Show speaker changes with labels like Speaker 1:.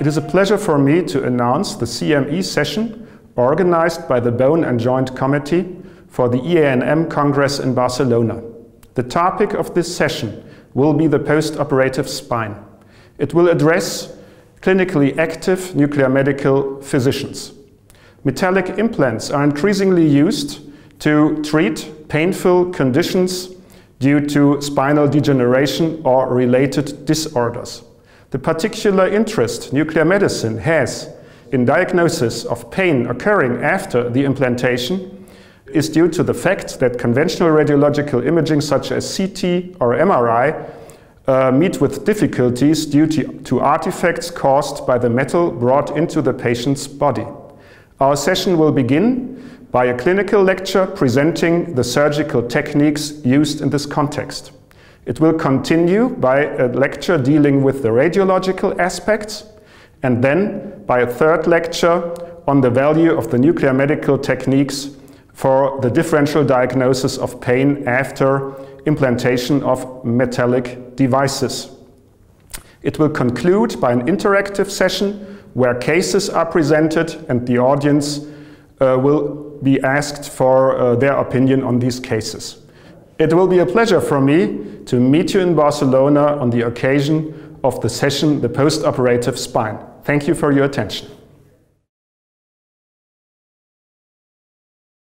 Speaker 1: It is a pleasure for me to announce the CME session organized by the Bone and Joint Committee for the EANM Congress in Barcelona. The topic of this session will be the post-operative spine. It will address clinically active nuclear medical physicians. Metallic implants are increasingly used to treat painful conditions due to spinal degeneration or related disorders. The particular interest nuclear medicine has in diagnosis of pain occurring after the implantation is due to the fact that conventional radiological imaging such as CT or MRI uh, meet with difficulties due to, to artifacts caused by the metal brought into the patient's body. Our session will begin by a clinical lecture presenting the surgical techniques used in this context. It will continue by a lecture dealing with the radiological aspects and then by a third lecture on the value of the nuclear medical techniques for the differential diagnosis of pain after implantation of metallic devices. It will conclude by an interactive session where cases are presented and the audience uh, will be asked for uh, their opinion on these cases. It will be a pleasure for me to meet you in Barcelona on the occasion of the session The Post-Operative Spine. Thank you for your attention.